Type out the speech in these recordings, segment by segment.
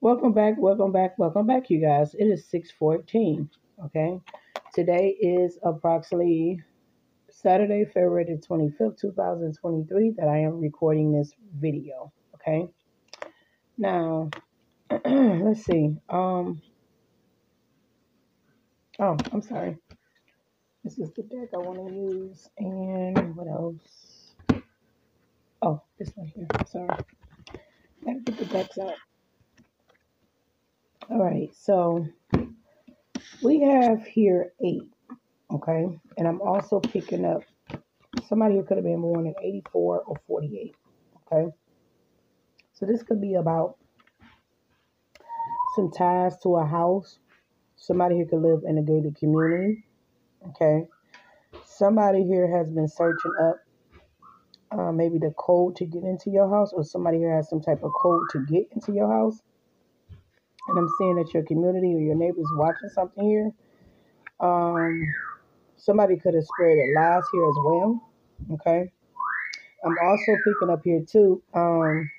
Welcome back, welcome back, welcome back, you guys. It is 614. Okay. Today is approximately Saturday, February the 25th, 2023, that I am recording this video. Okay. Now, let's see. Um oh, I'm sorry. This is the deck I want to use. And what else? Oh, this one here. Sorry. Gotta get the decks out. All right, so we have here eight, okay? And I'm also picking up somebody who could have been born in 84 or 48, okay? So this could be about some ties to a house, somebody who could live in a gated community, okay? Somebody here has been searching up uh, maybe the code to get into your house, or somebody here has some type of code to get into your house and I'm seeing that your community or your neighbors watching something here. Um, somebody could have spread it lies here as well. Okay. I'm also picking up here too. Um,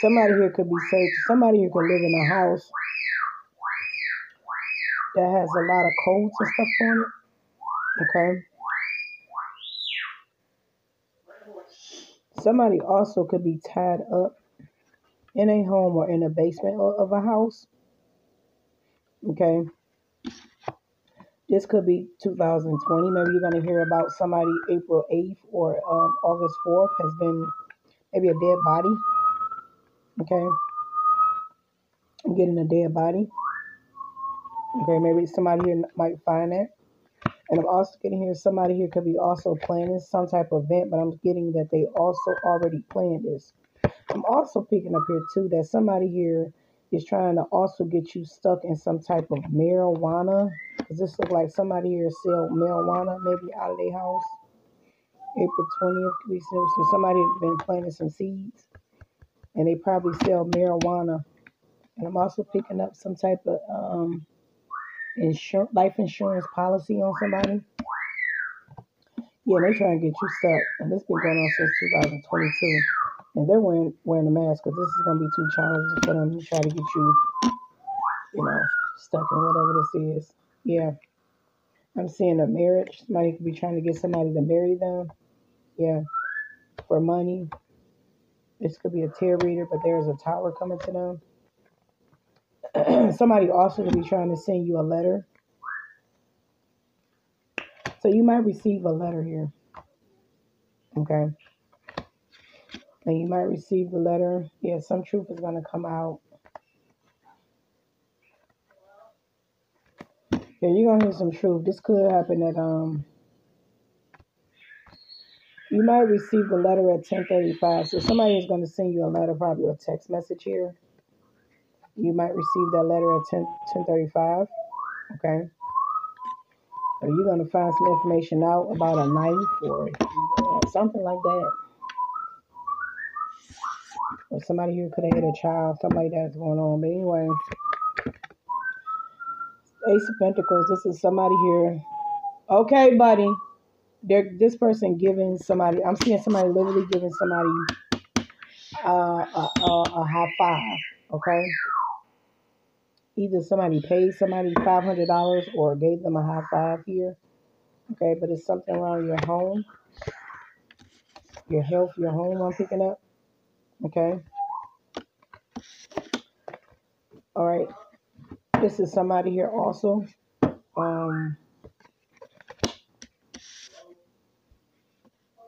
somebody here could be searched. Somebody here could live in a house that has a lot of codes and stuff on it. Okay. Somebody also could be tied up in a home or in a basement of a house. Okay. This could be 2020. Maybe you're going to hear about somebody April 8th or um, August 4th has been maybe a dead body. Okay. Getting a dead body. Okay. Maybe somebody here might find it. And I'm also getting here somebody here could be also planning some type of event, but I'm getting that they also already planned this. I'm also picking up here too that somebody here is trying to also get you stuck in some type of marijuana. Does this look like somebody here sell marijuana maybe out of their house? April 20th could be so somebody been planting some seeds and they probably sell marijuana. And I'm also picking up some type of um insurance life insurance policy on somebody. Yeah, they trying to get you stuck. And this been going on since 2022. And they're wearing wearing a mask because this is gonna be too challenging for them to try to get you, you know, stuck in whatever this is. Yeah. I'm seeing a marriage. Somebody could be trying to get somebody to marry them. Yeah. For money. This could be a tarot reader, but there's a tower coming to them. somebody also could be trying to send you a letter. So you might receive a letter here. Okay. And you might receive the letter. Yeah, some truth is going to come out. Yeah, you're going to hear some truth. This could happen at, um, you might receive the letter at 1035. So somebody is going to send you a letter, probably a text message here. You might receive that letter at 10, 1035. Okay. Or you're going to find some information out about a knife or something like that or somebody who could have hit a child, somebody that's going on. But anyway, Ace of Pentacles, this is somebody here. Okay, buddy. They're, this person giving somebody, I'm seeing somebody literally giving somebody uh, a, a, a high five, okay? Either somebody paid somebody $500 or gave them a high five here, okay? But it's something around your home, your health, your home I'm picking up. Okay. All right. This is somebody here also. Um,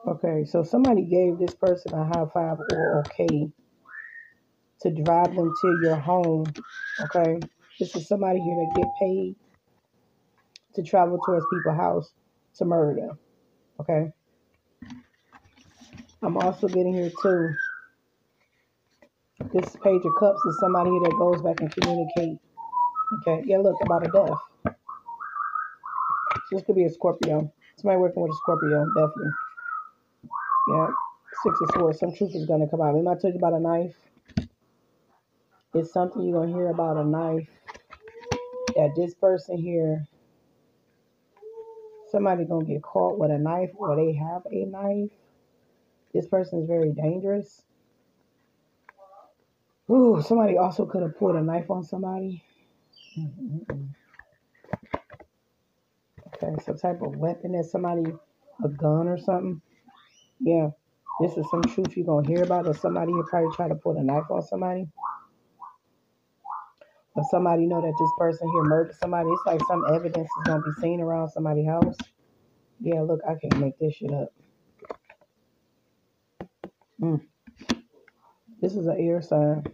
okay, so somebody gave this person a high five or okay to drive them to your home. Okay. This is somebody here that get paid to travel towards people's house to murder them. Okay. I'm also getting here too this page of cups is somebody that goes back and communicate. Okay, yeah, look about a death. So this could be a Scorpio. Somebody working with a Scorpio, definitely. Yeah, six of swords. Some truth is gonna come out. Remember I told you about a knife. It's something you're gonna hear about a knife. That this person here, somebody gonna get caught with a knife, or they have a knife. This person is very dangerous. Ooh, somebody also could have pulled a knife on somebody. Okay, some type of weapon that somebody, a gun or something. Yeah, this is some truth you're gonna hear about, or somebody here probably try to pull a knife on somebody, or somebody know that this person here murdered somebody. It's like some evidence is gonna be seen around somebody's house. Yeah, look, I can't make this shit up. Mm. This is an air sign.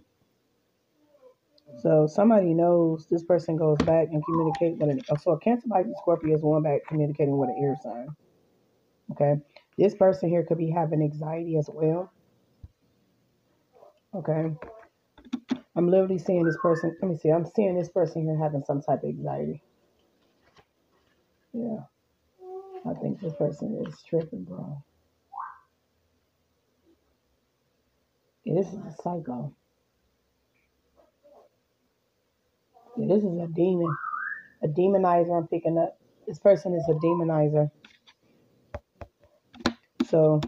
So somebody knows this person goes back and communicate with an so a Cancer, Pisces, Scorpio is one back communicating with an air sign. Okay, this person here could be having anxiety as well. Okay, I'm literally seeing this person. Let me see. I'm seeing this person here having some type of anxiety. Yeah, I think this person is tripping, bro. Yeah, this is a psycho. Yeah, this is a demon, a demonizer. I'm picking up. This person is a demonizer. So,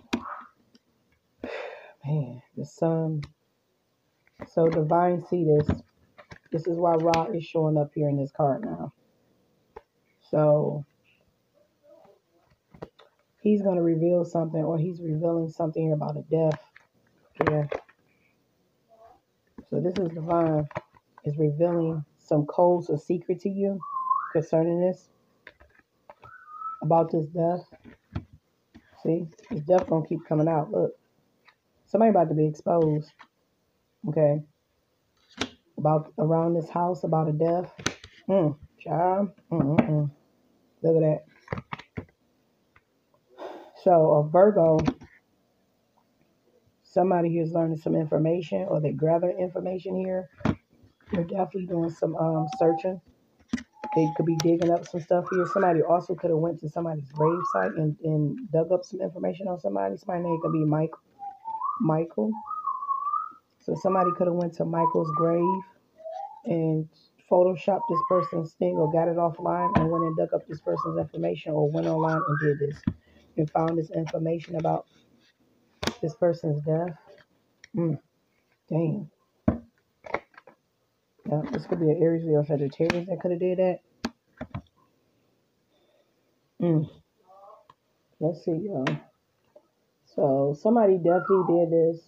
man, the sun. So divine see this. This is why Ra is showing up here in this card now. So he's gonna reveal something, or he's revealing something here about a death. Yeah. So this is divine. Is revealing some codes or secret to you concerning this about this death. See, this death gonna keep coming out. Look, somebody about to be exposed. Okay, about around this house about a death. Mm, child. Mm-mm-mm. Look at that. So a Virgo, somebody here's learning some information, or they're gathering information here. They're definitely doing some um searching. They could be digging up some stuff here. Somebody also could have went to somebody's grave site and, and dug up some information on somebody. Somebody name could be Mike Michael. So somebody could have went to Michael's grave and photoshopped this person's thing or got it offline and went and dug up this person's information or went online and did this and found this information about this person's death. Mm, damn. Yeah, this could be an Aries or Sagittarius that could have did that. Mm, let's see, y'all. So somebody definitely did this.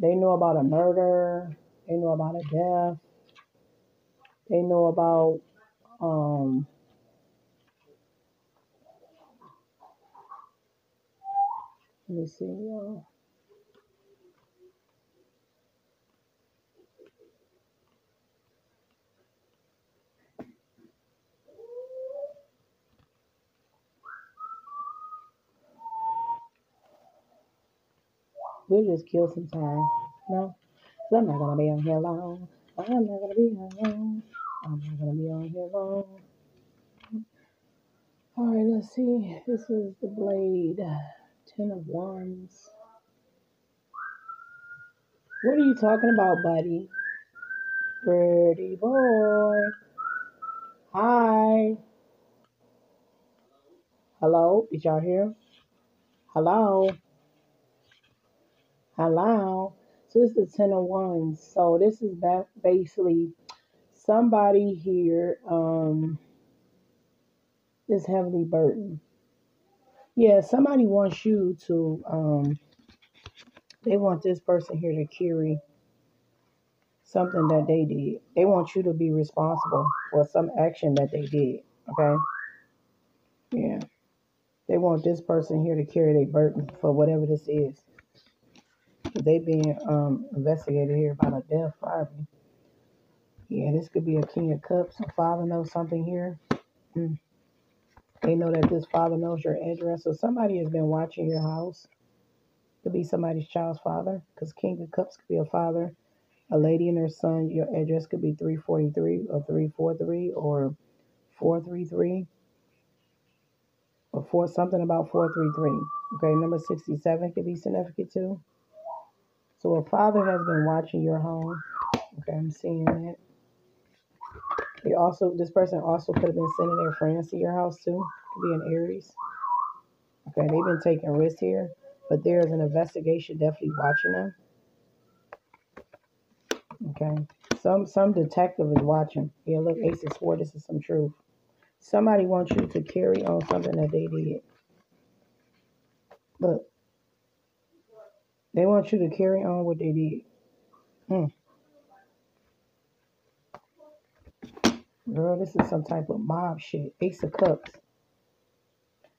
They know about a murder. They know about a death. They know about um. Let me see, y'all. We'll just kill some time. No, 'cause I'm not gonna be on here long. I'm not gonna be on long. I'm not gonna be on here long. All right, let's see. This is the blade. Ten of Wands. What are you talking about, buddy? Pretty boy. Hi. Hello? Is y'all hear? Hello? Hello? So this is the Ten of Wands. So this is ba- basically somebody here um is heavily burdened. Yeah, somebody wants you to um they want this person here to carry something that they did. They want you to be responsible for some action that they did. Okay? Yeah. They want this person here to carry their burden for whatever this is. They being um investigated here about a death probably. Yeah, this could be a king of cups. A father knows something here. Mm. They know that this father knows your address. So somebody has been watching your house. Could be somebody's child's father. Because king of cups could be a father. A lady and her son. Your address could be 343 or 343 or 433 or four something about 433. Okay, number 67 could be significant too. So a father has been watching your home. Okay, I'm seeing that. They also, this person also could have been sending their friends to your house too. Could be an Aries. Okay, they've been taking risks here, but there's an investigation definitely watching them. Okay. Some some detective is watching. Yeah, look, Ace of Swords, this is some truth. Somebody wants you to carry on something that they did. Look, they want you to carry on what they did. Hmm. Girl, this is some type of mob shit. Ace of Cups.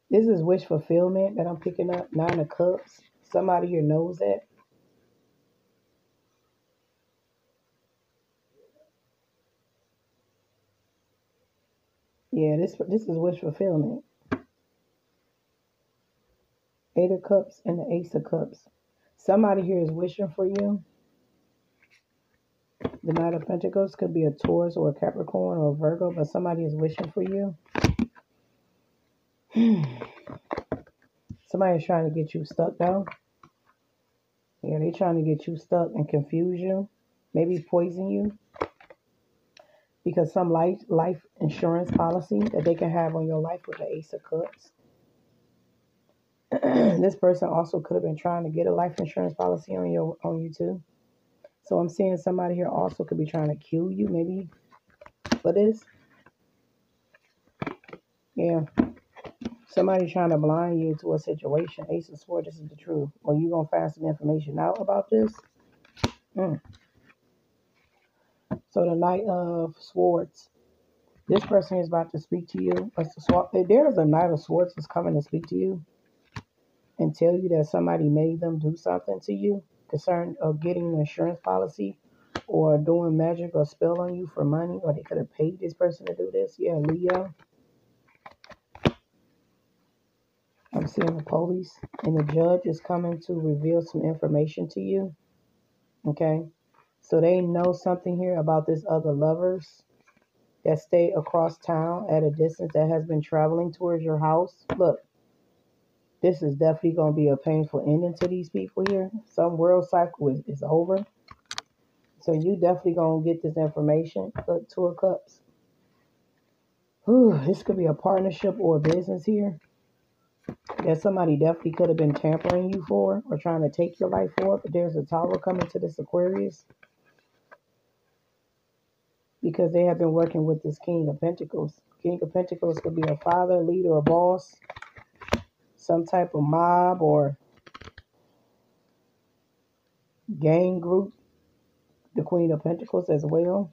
This is wish fulfillment that I'm picking up. Nine of Cups. Somebody here knows that. Yeah, this this is wish fulfillment. Eight of Cups and the Ace of Cups. Somebody here is wishing for you. The Knight of Pentacles could be a Taurus or a Capricorn or a Virgo, but somebody is wishing for you. somebody is trying to get you stuck down. Yeah, they're trying to get you stuck and confuse you. Maybe poison you. Because some life life insurance policy that they can have on your life with the Ace of Cups. this person also could have been trying to get a life insurance policy on your on you too. So I'm seeing somebody here also could be trying to kill you, maybe for this. Yeah. Somebody trying to blind you to a situation. Ace of Swords, this is the truth. Or you going to find some information out about this? Mm. So the Knight of Swords. This person is about to speak to you. There is a Knight of Swords that's coming to speak to you and tell you that somebody made them do something to you concerned of getting an insurance policy or doing magic or spell on you for money, or they could have paid this person to do this. Yeah, Leo. I'm seeing the police, and the judge is coming to reveal some information to you. Okay, so they know something here about this other lovers that stay across town at a distance that has been traveling towards your house. Look, this is definitely going to be a painful ending to these people here. Some world cycle is, is over. So you definitely going to get this information. Look, Two of Cups. Whew, this could be a partnership or a business here that somebody definitely could have been tampering you for or trying to take your life for. But there's a tower coming to this Aquarius because they have been working with this King of Pentacles. King of Pentacles could be a father, leader, a boss some type of mob or gang group, the Queen of Pentacles as well.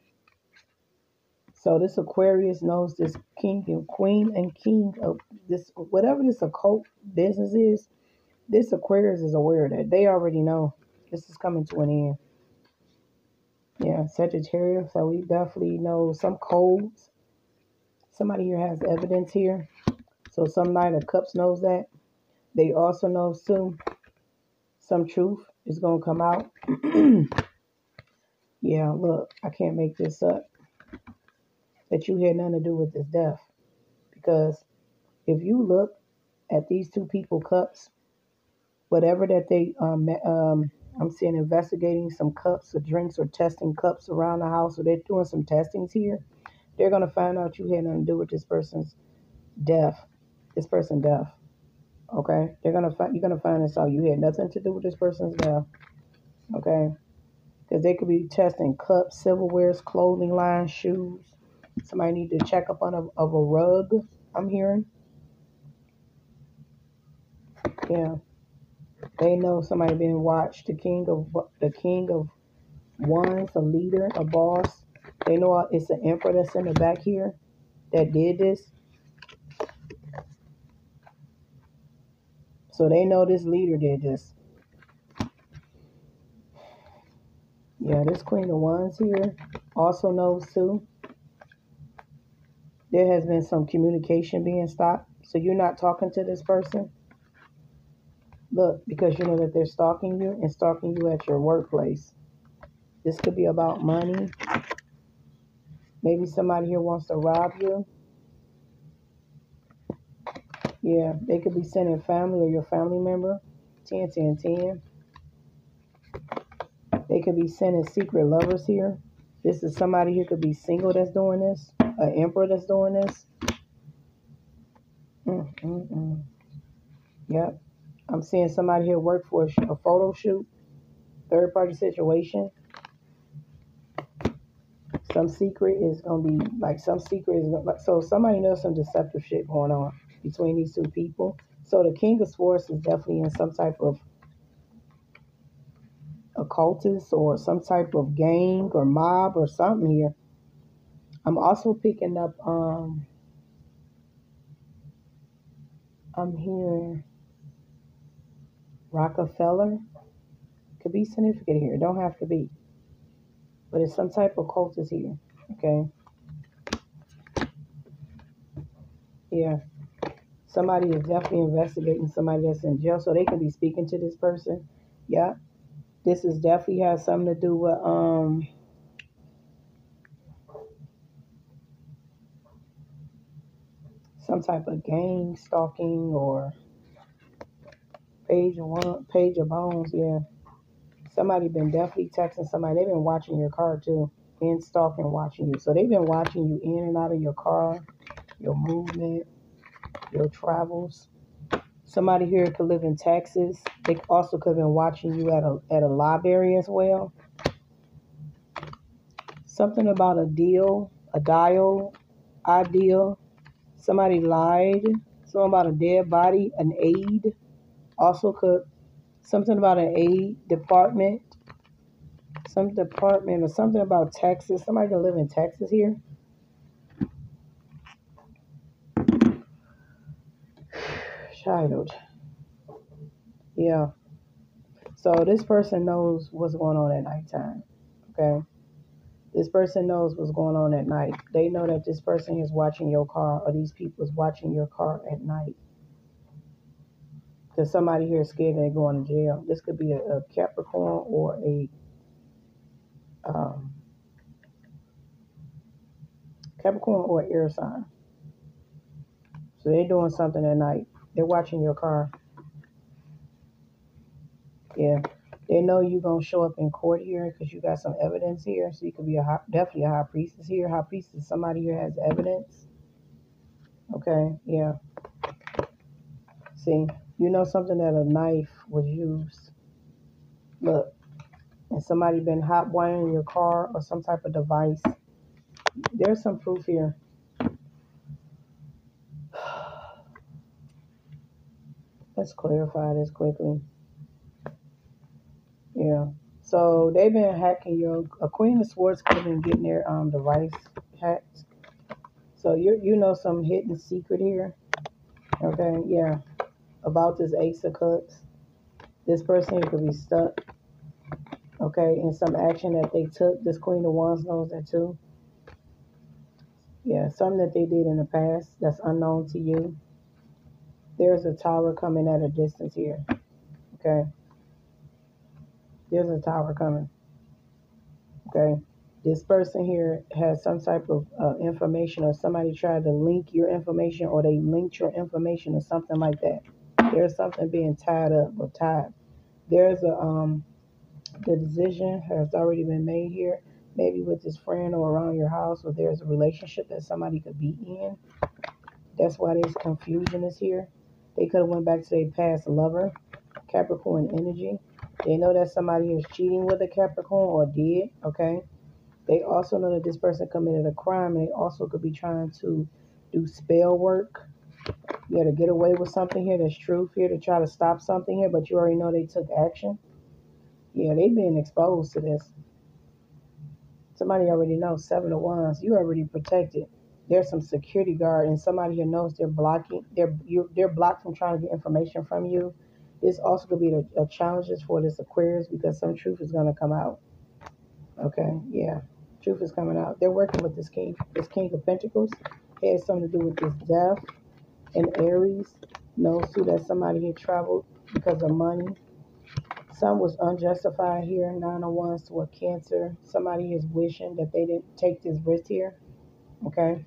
So this Aquarius knows this king and queen and king of this, whatever this occult business is, this Aquarius is aware that. They already know this is coming to an end. Yeah, Sagittarius. So we definitely know some codes. Somebody here has evidence here. So some Knight of Cups knows that. They also know soon some truth is going to come out. yeah, look, I can't make this up. That you had nothing to do with this death. Because if you look at these two people cups, whatever that they um, um I'm seeing investigating some cups or drinks or testing cups around the house, or they're doing some testings here. They're gonna find out you had nothing to do with this person's death. This person death. Okay, they're gonna find you're gonna find this out. You had nothing to do with this person's death. Okay, because they could be testing cups, silverwares, clothing line, shoes. Somebody need to check up on a of a rug. I'm hearing. Yeah, they know somebody being watched. The king of the king of Wands, a leader, a boss. They know uh, it's an emperor that's in the back here that did this. So they know this leader did this. Yeah, this Queen of Wands here also knows too. There has been some communication being stopped. So you're not talking to this person. Look, because you know that they're stalking you and stalking you at your workplace. This could be about money. Maybe somebody here wants to rob you. Yeah, they could be sending family or your family member. 10, 10, 10. They could be sending secret lovers here. This is somebody here could be single that's doing this. An emperor that's doing this. Mm, mm, mm. Yep. I'm seeing somebody here work for a, a photo shoot. Third party situation. Some secret is gonna be like some secret is like so somebody knows some deceptive shit going on between these two people. So the King of Swords is definitely in some type of occultist or some type of gang or mob or something here. I'm also picking up um I'm hearing Rockefeller. Could be significant here. Don't have to be. But it's some type of cultist here. Okay. Yeah. Somebody is definitely investigating somebody that's in jail so they can be speaking to this person. Yeah. This is definitely has something to do with um some type of gang stalking or page of one page of bones, yeah. Somebody been definitely texting somebody. They've been watching your car too. And stalking watching you. So they've been watching you in and out of your car, your movement, your travels. Somebody here could live in Texas. They also could have been watching you at a at a library as well. Something about a deal, a dial, ideal. Somebody lied. Something about a dead body, an aid. Also could something about an aid department. Some department or something about Texas. Somebody could live in Texas here. Child. Yeah. So this person knows what's going on at nighttime. Okay. This person knows what's going on at night. They know that this person is watching your car or these people is watching your car at night. Because somebody here is scared they're going to jail. This could be a, a Capricorn or a um, Capricorn or air sign. So they're doing something at night. They're watching your car. Yeah. They know you're going to show up in court here because you got some evidence here. So you could be a high, definitely a high priestess here. High priestess, somebody here has evidence. Okay. Yeah. See, you know something that a knife was used. Look, and somebody been hot wiring your car or some type of device. There's some proof here. Let's clarify this quickly. Yeah. So they've been hacking your a Queen of Swords could have been getting their um device hacked. So you you know some hidden secret here. Okay, yeah. About this Ace of Cups. This person could be stuck. Okay, in some action that they took. This Queen of Wands knows that too. Yeah, something that they did in the past that's unknown to you. There's a tower coming at a distance here. Okay. There's a tower coming. Okay. This person here has some type of uh, information, or somebody tried to link your information, or they linked your information, or something like that. There's something being tied up or tied. There's a um, the decision has already been made here, maybe with this friend or around your house, or there's a relationship that somebody could be in. That's why there's confusion is here. They could have went back to their past lover, Capricorn energy. They know that somebody is cheating with a Capricorn or did, okay? They also know that this person committed a crime and they also could be trying to do spell work. Yeah, to get away with something here that's truth here, to try to stop something here, but you already know they took action. Yeah, they being exposed to this. Somebody already knows seven of wands. You already protected. There's some security guard and somebody who knows they're blocking. They're you, they're blocked from trying to get information from you. This also could be a, a challenges for this Aquarius because some truth is gonna come out. Okay, yeah, truth is coming out. They're working with this king, this King of Pentacles. It has something to do with this death and Aries. Knows too that somebody had traveled because of money. Some was unjustified here. Nine of Wands to a Cancer. Somebody is wishing that they didn't take this risk here. Okay,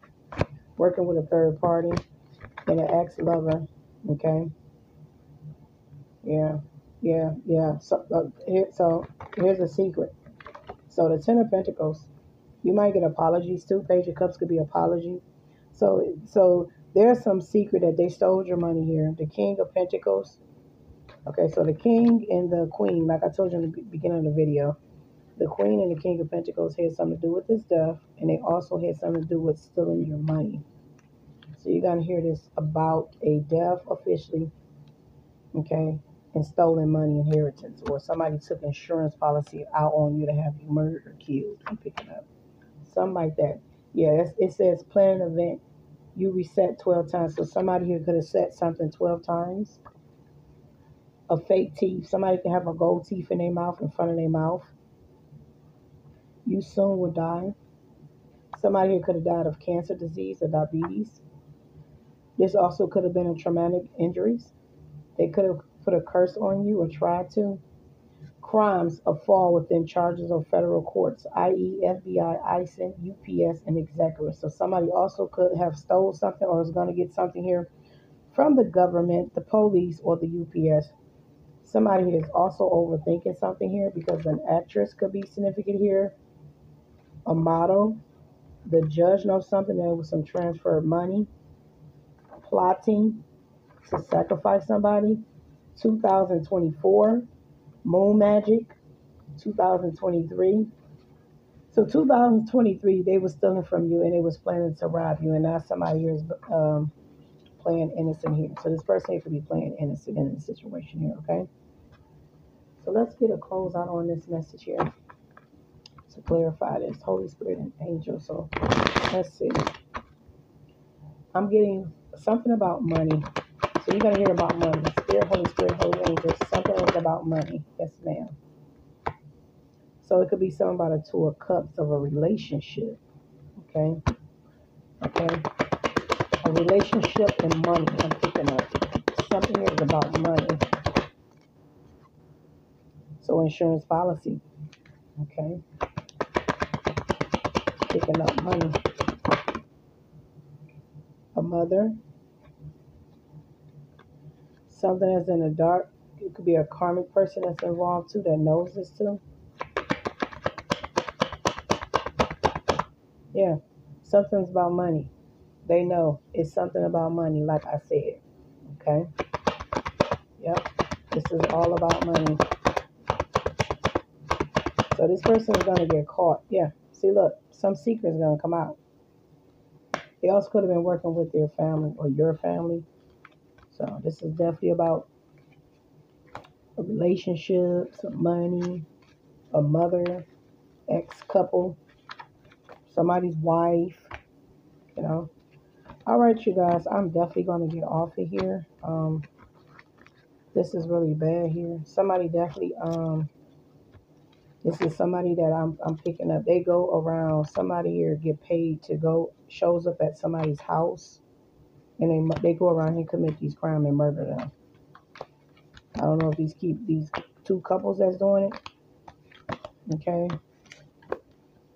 working with a third party and an ex lover. Okay, yeah, yeah, yeah. So, uh, here, so here's a secret. So the Ten of Pentacles, you might get apologies too. Page of Cups could be apology. So, so there's some secret that they stole your money here. The King of Pentacles. Okay, so the King and the Queen, like I told you in the beginning of the video, The Queen and the King of Pentacles had something to do with this death, and they also had something to do with stealing your money. So you're going to hear this about a death officially, okay, and stolen money inheritance, or somebody took insurance policy out on you to have you murdered or killed. I'm picking up something like that. Yeah, it says plan an event. You reset 12 times. So somebody here could have set something 12 times. A fake teeth. Somebody can have a gold teeth in their mouth, in front of their mouth. You soon will die. Somebody here could have died of cancer disease or diabetes. This also could have been a traumatic injuries. They could have put a curse on you or tried to. Crimes of fall within charges of federal courts, i.e., FBI, ICE, UPS, and executive. So somebody also could have stole something or is going to get something here from the government, the police, or the UPS. Somebody is also overthinking something here because an actress could be significant here. A model. The judge knows something. There was some transferred money. Plotting to sacrifice somebody. 2024. Moon Magic. 2023. So 2023, they were stealing from you and they was planning to rob you. And now somebody here is um, playing innocent here. So this person could be playing innocent in this situation here, okay? So let's get a close out on this message here to clarify this Holy Spirit and angel. So let's see. I'm getting something about money. So you're gonna hear about money. Spirit, Holy Spirit, Holy Angels. Something about money. Yes, ma'am. So it could be something about a two of cups of a relationship. Okay. Okay. A relationship and money. I'm picking up. Something is about money. So insurance policy. Okay. Picking up money. A mother. Something that's in the dark. It could be a karmic person that's involved too that knows this too. Yeah. Something's about money. They know it's something about money, like I said. Okay. Yep. This is all about money. So this person is gonna get caught. Yeah. See, look, some secret's gonna come out. They also could have been working with their family or your family. So this is definitely about a relationship, some money, a mother, ex couple, somebody's wife, you know. All right, you guys, I'm definitely going to get off of here. Um, this is really bad here. Somebody definitely, um, this is somebody that I'm, I'm picking up. They go around, somebody here get paid to go, shows up at somebody's house, and they, they go around and commit these crimes and murder them. I don't know if these keep these two couples that's doing it. Okay.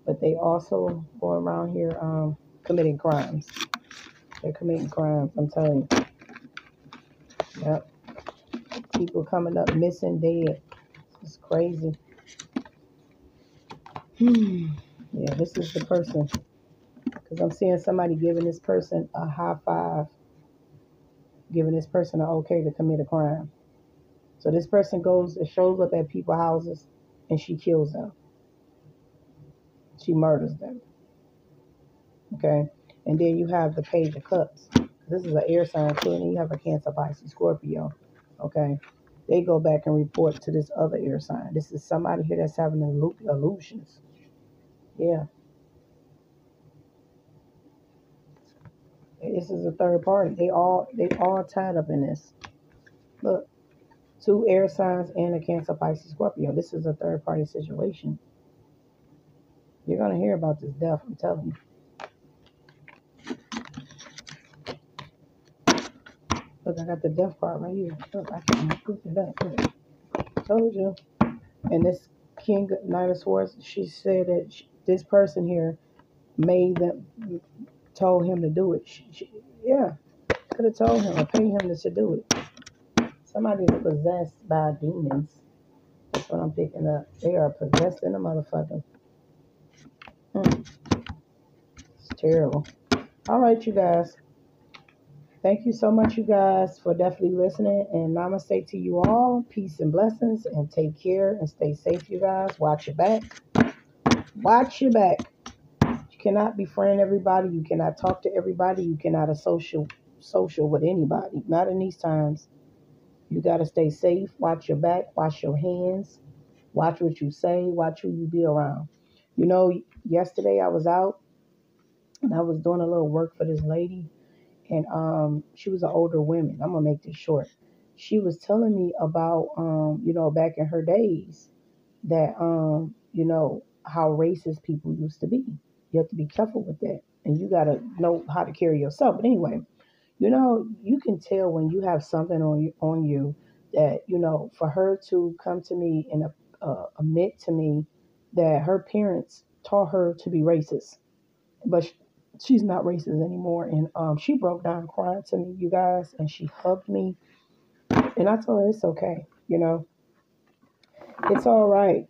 But they also go around here um, committing crimes. They're committing crimes, I'm telling you. Yep. People coming up missing, dead. It's crazy. Yeah, this is the person. Because I'm seeing somebody giving this person a high five, giving this person an okay to commit a crime. So this person goes and shows up at people's houses and she kills them. She murders them. Okay. And then you have the Page of Cups. This is an air sign too, and you have a Cancer, Pisces, Scorpio. Okay. They go back and report to this other air sign. This is somebody here that's having illusions. Yeah. This is a third party. They all they all tied up in this. Look, two air signs and a Cancer, Pisces, Scorpio. This is a third party situation. You're gonna hear about this death. I'm telling you. Look, I got the death card right here. Look, I can scoop it up. Told you. And this King Knight of Swords, she said that she, this person here made them, told him to do it. She, she, yeah, could have told him or paid him to, do it. Somebody's possessed by demons. That's what I'm picking up. They are possessed in a motherfucker. Hmm. It's terrible. All right, you guys. Thank you so much, you guys, for definitely listening. And namaste to you all. Peace and blessings. And take care and stay safe, you guys. Watch your back. Watch your back. You cannot befriend everybody. You cannot talk to everybody. You cannot associate social with anybody. Not in these times. You got to stay safe. Watch your back. Wash your hands. Watch what you say. Watch who you be around. You know, yesterday I was out and I was doing a little work for this lady, and um, she was an older woman. I'm gonna make this short. She was telling me about, um, you know, back in her days, that, um, you know, how racist people used to be. You have to be careful with that, and you gotta know how to carry yourself. But anyway, you know, you can tell when you have something on you on you that you know. For her to come to me and uh, uh, admit to me that her parents taught her to be racist, but sh- she's not racist anymore. And um, she broke down crying to me, you guys, and she hugged me, and I told her it's okay. You know, it's all right.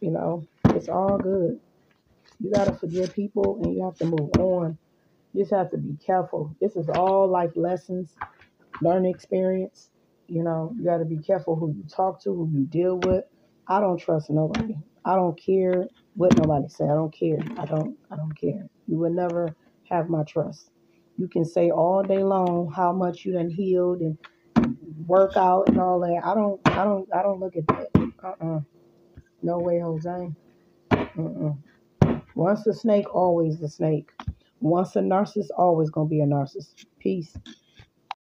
You know, it's all good. You gotta forgive people, and you have to move on. You just have to be careful. This is all life lessons, learning experience. You know, you got to be careful who you talk to, who you deal with. I don't trust nobody. I don't care what nobody say. I don't care. I don't. I don't care. You will never have my trust. You can say all day long how much you done healed and work out and all that. I don't. I don't. I don't look at that. Uh. uh No way, Jose. Mm-mm. Once a snake, always the snake. Once a narcissist, always gonna be a narcissist. Peace.